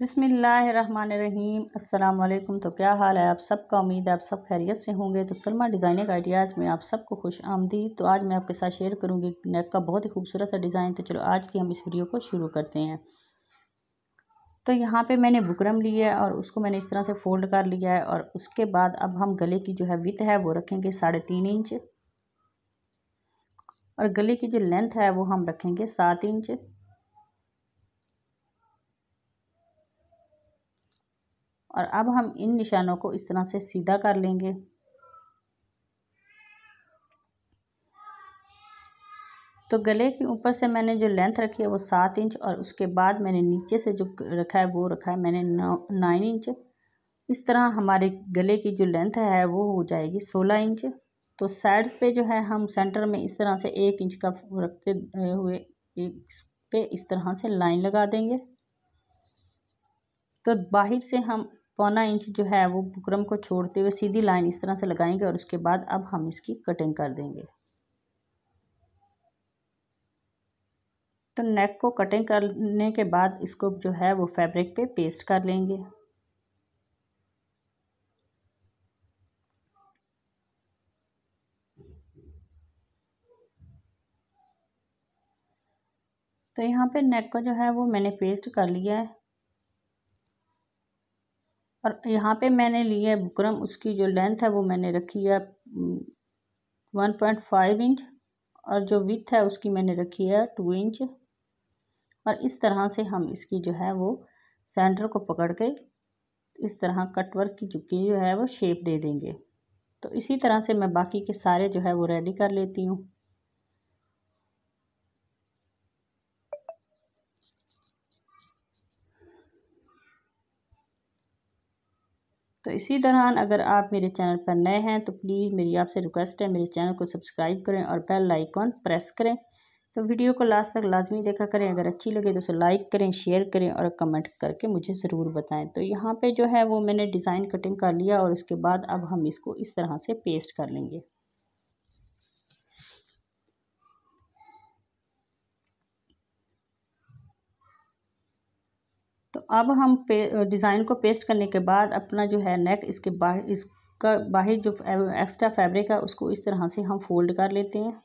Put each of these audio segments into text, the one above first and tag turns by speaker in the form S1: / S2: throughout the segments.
S1: बिसमीम अल्लाम तो क्या हाल है? आप सबका उम्मीद है आप सब खैरियत से होंगे। तो सलमा डिज़ाइनिंग आइडियाज़ में आप सबको खुश आमदी तो आज मैं आपके साथ शेयर करूँगी नेक का बहुत ही खूबसूरत सा डिज़ाइन। तो चलो आज की हम इस वीडियो को शुरू करते हैं। तो यहाँ पे मैंने बुकरम लिया है और उसको मैंने इस तरह से फ़ोल्ड कर लिया है और उसके बाद अब हम गले की जो है विथ है वो रखेंगे साढ़े तीन इंच। और गले की जो लेंथ है वो हम रखेंगे सात इंच। और अब हम इन निशानों को इस तरह से सीधा कर लेंगे। तो गले के ऊपर से मैंने जो लेंथ रखी है वो सात इंच और उसके बाद मैंने नीचे से जो रखा है वो रखा है मैंने नौ नाइन इंच इस तरह हमारे गले की जो लेंथ है वो हो जाएगी सोलह इंच। तो साइड पे जो है हम सेंटर में इस तरह से एक इंच का रखते हुए एक पे इस तरह से लाइन लगा देंगे। तो बाहर से हम पौना इंच जो है वो बुकरम को छोड़ते हुए सीधी लाइन इस तरह से लगाएँगे और उसके बाद अब हम इसकी कटिंग कर देंगे। तो नेक को कटिंग करने के बाद इसको जो है वो फैब्रिक पे पेस्ट कर लेंगे। तो यहाँ पे नेक को जो है वो मैंने पेस्ट कर लिया है। और यहाँ पे मैंने लिया है बुकरम, उसकी जो लेंथ है वो मैंने रखी है वन पॉइंट फाइव इंच और जो विथ है उसकी मैंने रखी है टू इंच और इस तरह से हम इसकी जो है वो सेंटर को पकड़ के इस तरह कटवर्क की चुकी जो है वो शेप दे देंगे। तो इसी तरह से मैं बाकी के सारे जो है वो रेडी कर लेती हूँ। तो इसी दौरान अगर आप मेरे चैनल पर नए हैं तो प्लीज़ मेरी आपसे रिक्वेस्ट है, मेरे चैनल को सब्सक्राइब करें और बेल आइकॉन प्रेस करें। तो वीडियो को लास्ट तक लाजमी देखा करें, अगर अच्छी लगे तो उसे लाइक करें, शेयर करें और कमेंट करके मुझे ज़रूर बताएँ। तो यहाँ पे जो है वो मैंने डिज़ाइन कटिंग कर लिया और उसके बाद अब हम इसको इस तरह से पेस्ट कर लेंगे। तो अब हम पे, डिज़ाइन को पेस्ट करने के बाद अपना जो है नेक, इसके बाहर इसका बाहर जो एक्स्ट्रा फैब्रिक है, उसको इस तरह से हम फोल्ड कर लेते हैं।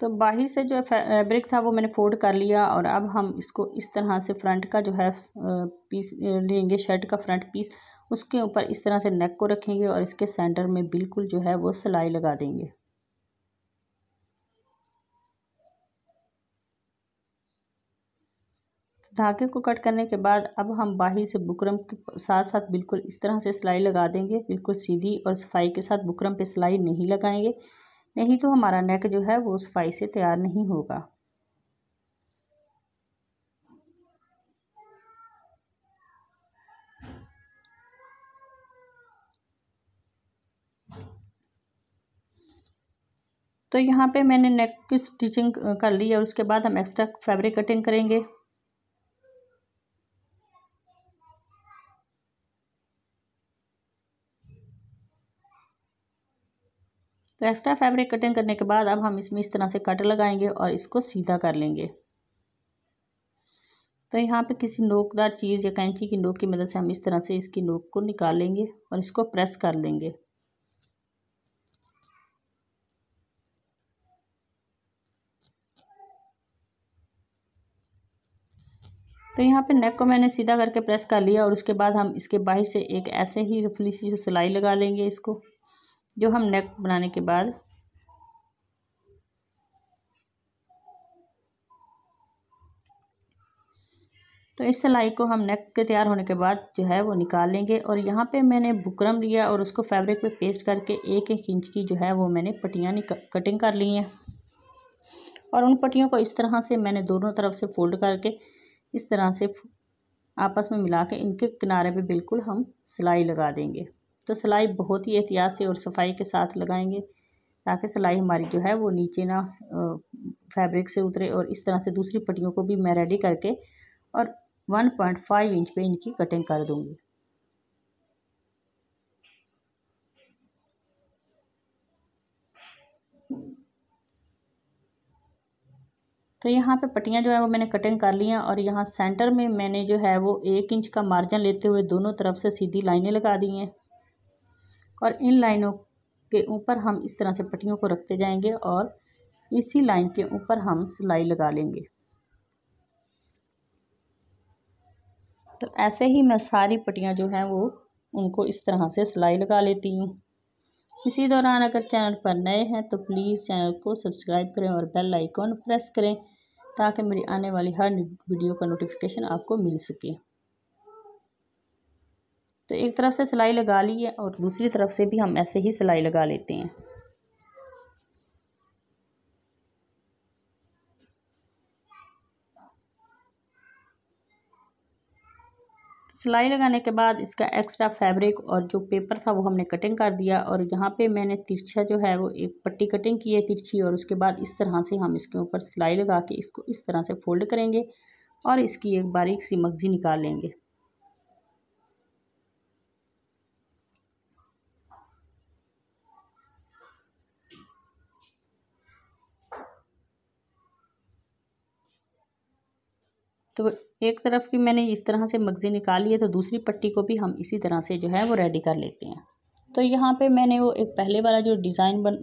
S1: तो बाहर से जो फैब्रिक था वो मैंने फोल्ड कर लिया और अब हम इसको इस तरह से फ्रंट का जो है पीस लेंगे शर्ट का फ्रंट पीस उसके ऊपर इस तरह से नेक को रखेंगे और इसके सेंटर में बिल्कुल जो है वो सिलाई लगा देंगे। धागे को कट करने के बाद अब हम बाही से बुकरम के साथ साथ बिल्कुल इस तरह से सिलाई लगा देंगे। बिल्कुल सीधी और सफ़ाई के साथ बुकरम पे सिलाई नहीं लगाएँगे। नहीं तो हमारा नेक जो है वो सफ़ाई से तैयार नहीं होगा। तो यहाँ पे मैंने नेक की स्टिचिंग कर ली है उसके बाद हम एक्स्ट्रा फैब्रिक कटिंग करेंगे। एक्स्ट्रा फैब्रिक कटिंग करने के बाद अब हम इसमें इस तरह से कट लगाएँगे और इसको सीधा कर लेंगे। तो यहाँ पे किसी नोकदार चीज़ या कैंची की नोक की मदद से हम इस तरह से इसकी नोक को निकाल लेंगे और इसको प्रेस कर लेंगे। तो यहाँ पे नेक को मैंने सीधा करके प्रेस कर लिया और उसके बाद हम इसके बाहर से एक ऐसे ही रफली सी सिलाई लगा लेंगे इसको। जो हम नेक बनाने के बाद तो इस सिलाई को हम नेक के तैयार होने के बाद जो है वो निकाल लेंगे। और यहाँ पे मैंने बुकरम लिया और उसको फैब्रिक पे पेस्ट करके एक एक इंच की जो है वो मैंने पट्टियाँ कटिंग कर ली हैं। और उन पट्टियों को इस तरह से मैंने दोनों तरफ़ से फोल्ड करके इस तरह से आपस में मिला के इनके किनारे पे बिल्कुल हम सिलाई लगा देंगे। तो सिलाई बहुत ही एहतियात से और सफ़ाई के साथ लगाएँगे, ताकि सिलाई हमारी जो है वो नीचे ना फैब्रिक से उतरे और इस तरह से दूसरी पट्टियों को भी मैं रेडी करके और वन पॉइंट फाइव इंच पे इनकी कटिंग कर दूँगी। तो यहाँ पे पट्टियाँ जो है वो मैंने कटिंग कर ली हैं और यहाँ सेंटर में मैंने जो है वो एक इंच का मार्जिन लेते हुए दोनों तरफ़ से सीधी लाइनें लगा दी हैं। और इन लाइनों के ऊपर हम इस तरह से पट्टियों को रखते जाएँगे और इसी लाइन के ऊपर हम सिलाई लगा लेंगे। तो ऐसे ही मैं सारी पट्टियाँ जो हैं वो उनको इस तरह से सिलाई लगा लेती हूँ। इसी दौरान अगर चैनल पर नए हैं तो प्लीज़ चैनल को सब्सक्राइब करें और बेल आइकॉन प्रेस करें ताकि मेरी आने वाली हर वीडियो का नोटिफिकेशन आपको मिल सके। तो एक तरफ़ से सिलाई लगा ली है और दूसरी तरफ़ से भी हम ऐसे ही सिलाई लगा लेते हैं। सिलाई लगाने के बाद इसका एक्स्ट्रा फैब्रिक और जो पेपर था वो हमने कटिंग कर दिया और यहाँ पे मैंने तिरछा जो है वो एक पट्टी कटिंग की है तिरछी और उसके बाद इस तरह से हम इसके ऊपर सिलाई लगा के इसको इस तरह से फोल्ड करेंगे और इसकी एक बारीक सी मगज़ी निकाल लेंगे। तो एक तरफ़ की मैंने इस तरह से मगज़ी निकाली है तो दूसरी पट्टी को भी हम इसी तरह से जो है वो रेडी कर लेते हैं। तो यहाँ पे मैंने वो एक पहले वाला जो डिज़ाइन बन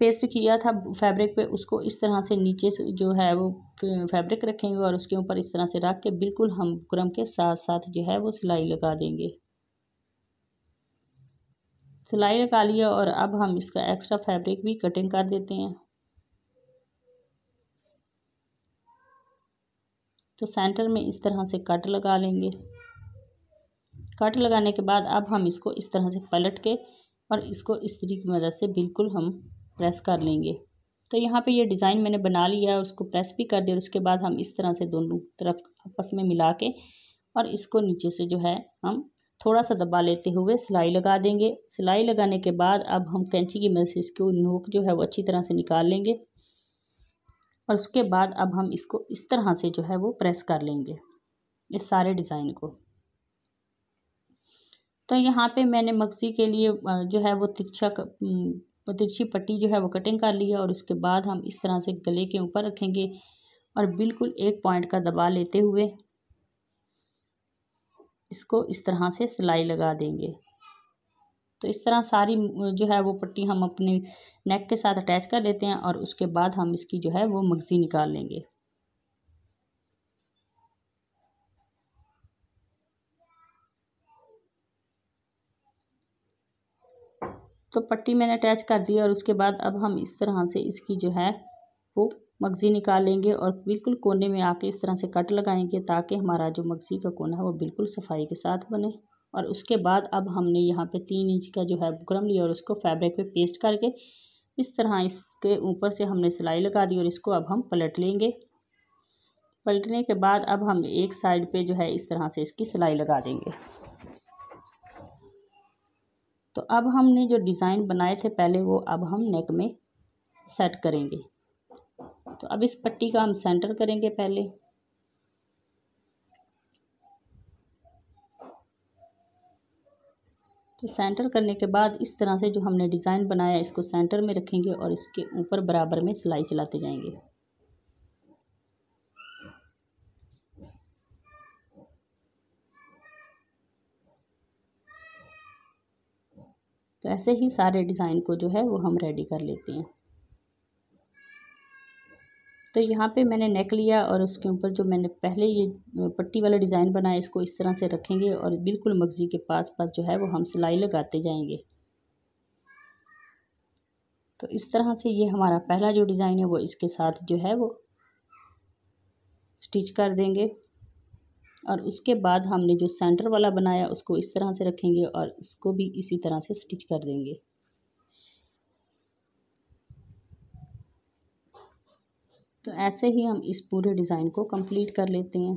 S1: पेस्ट किया था फैब्रिक पे, उसको इस तरह से नीचे से जो है वो फैब्रिक रखेंगे और उसके ऊपर इस तरह से रख के बिल्कुल हम बुकरम के साथ साथ जो है वो सिलाई लगा देंगे। सिलाई लगा लिया और अब हम इसका एक्स्ट्रा फैब्रिक भी कटिंग कर देते हैं। तो सेंटर में इस तरह से कट लगा लेंगे। कट लगाने के बाद अब हम इसको इस तरह से पलट के और इसको इस्त्री की मदद से बिल्कुल हम प्रेस कर लेंगे। तो यहाँ पे ये डिज़ाइन मैंने बना लिया है, उसको प्रेस भी कर दिया और उसके बाद हम इस तरह से दोनों तरफ़ आपस में मिला के और इसको नीचे से जो है हम थोड़ा सा दबा लेते हुए सिलाई लगा देंगे। सिलाई लगाने के बाद अब हम कैंची की मदद से इसको नोक जो है वो अच्छी तरह से निकाल लेंगे। और उसके बाद अब हम इसको इस तरह से जो है वो प्रेस कर लेंगे, इस सारे डिज़ाइन को। तो यहाँ पे मैंने मक्सी के लिए जो है वो तिरछा तिरछी पट्टी जो है वो कटिंग कर ली है और उसके बाद हम इस तरह से गले के ऊपर रखेंगे और बिल्कुल एक पॉइंट का दबा लेते हुए इसको इस तरह से सिलाई लगा देंगे। तो इस तरह सारी जो है वो पट्टी हम अपने नेक के साथ अटैच कर लेते हैं और उसके बाद हम इसकी जो है वो मगज़ी निकाल लेंगे। तो पट्टी मैंने अटैच कर दी और उसके बाद अब हम इस तरह से इसकी जो है वो मगज़ी निकाल लेंगे और बिल्कुल कोने में आके इस तरह से कट लगाएँगे ताकि हमारा जो मगज़ी का कोना है वो बिल्कुल सफ़ाई के साथ बने। और उसके बाद अब हमने यहाँ पे तीन इंच का जो है बुकरम लिया और उसको फैब्रिक पे पेस्ट करके इस तरह इसके ऊपर से हमने सिलाई लगा दी और इसको अब हम पलट लेंगे। पलटने के बाद अब हम एक साइड पे जो है इस तरह से इसकी सिलाई लगा देंगे। तो अब हमने जो डिज़ाइन बनाए थे पहले वो अब हम नेक में सेट करेंगे। तो अब इस पट्टी का हम सेंटर करेंगे पहले। सेंटर करने के बाद इस तरह से जो हमने डिज़ाइन बनाया, इसको सेंटर में रखेंगे और इसके ऊपर बराबर में सिलाई चलाते जाएँगे। तो ऐसे ही सारे डिज़ाइन को जो है वो हम रेडी कर लेते हैं। तो यहाँ पे मैंने नेक लिया और उसके ऊपर जो मैंने पहले ये पट्टी वाला डिज़ाइन बनाया, इसको इस तरह से रखेंगे और बिल्कुल मगज़ी के पास पास जो है वो हम सिलाई लगाते जाएँगे। तो इस तरह से ये हमारा पहला जो डिज़ाइन है वो इसके साथ जो है वो स्टिच कर देंगे और उसके बाद हमने जो सेंटर वाला बनाया, उसको इस तरह से रखेंगे और उसको भी इसी तरह से स्टिच कर देंगे। तो ऐसे ही हम इस पूरे डिज़ाइन को कंप्लीट कर लेते हैं।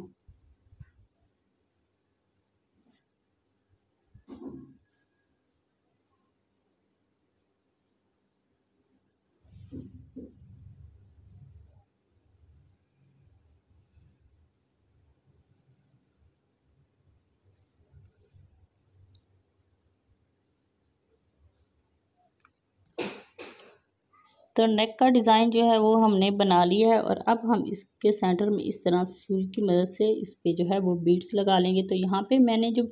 S1: तो नेक का डिज़ाइन जो है वो हमने बना लिया है और अब हम इसके सेंटर में इस तरह सुई की मदद से इस पर जो है वो बीड्स लगा लेंगे। तो यहाँ पे मैंने जो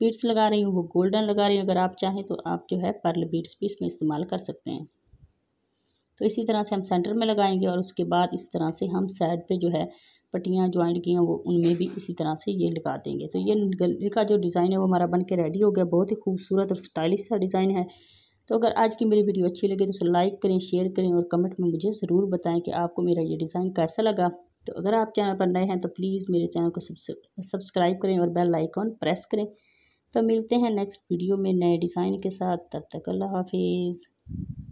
S1: बीड्स लगा रही हूँ वो गोल्डन लगा रही हूँ। अगर आप चाहें तो आप जो है पर्ल बीड्स भी इसमें इस्तेमाल कर सकते हैं। तो इसी तरह से हम सेंटर में लगाएँगे और उसके बाद इस तरह से हम साइड पे जो है पट्टियाँ ज्वाइंट की हैं, वो उनमें भी इसी तरह से ये लगा देंगे। तो ये गले का जो डिज़ाइन है वो हमारा बन के रेडी हो गया। बहुत ही खूबसूरत और स्टाइलिश सा डिज़ाइन है। तो अगर आज की मेरी वीडियो अच्छी लगे तो उसे लाइक करें, शेयर करें और कमेंट में मुझे ज़रूर बताएँ कि आपको मेरा ये डिज़ाइन कैसा लगा। तो अगर आप चैनल पर नए हैं तो प्लीज़ मेरे चैनल को सब्सक्राइब करें और बेल आइकॉन प्रेस करें। तो मिलते हैं नेक्स्ट वीडियो में नए डिज़ाइन के साथ। तब तक अल्लाह हाफिज़।